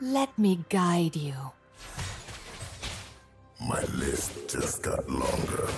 Let me guide you. My list just got longer.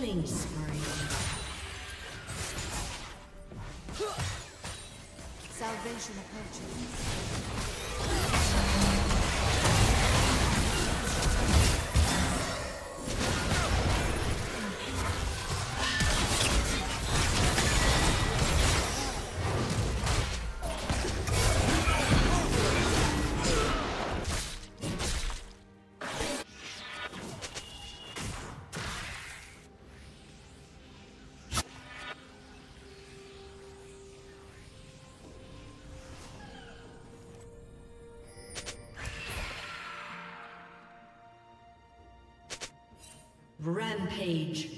Killing spree. Salvation approaches. Rampage.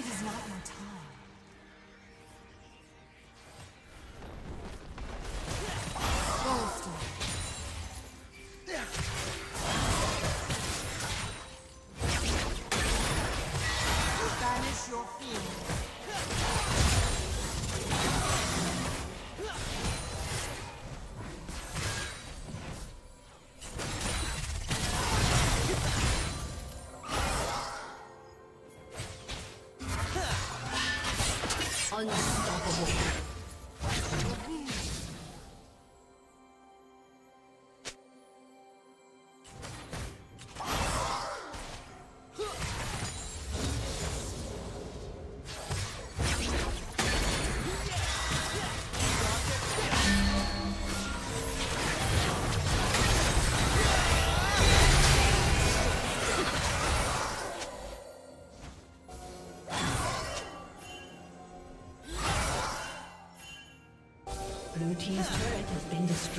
It is not my time.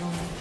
destroyed.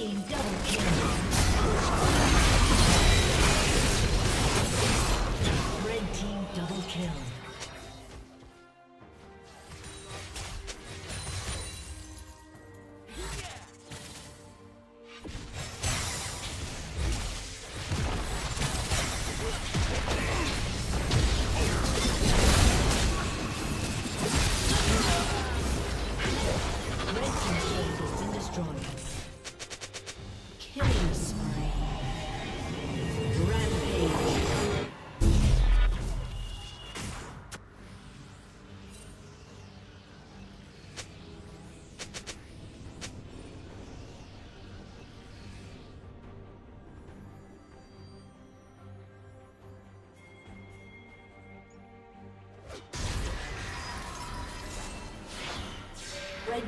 Team double kill.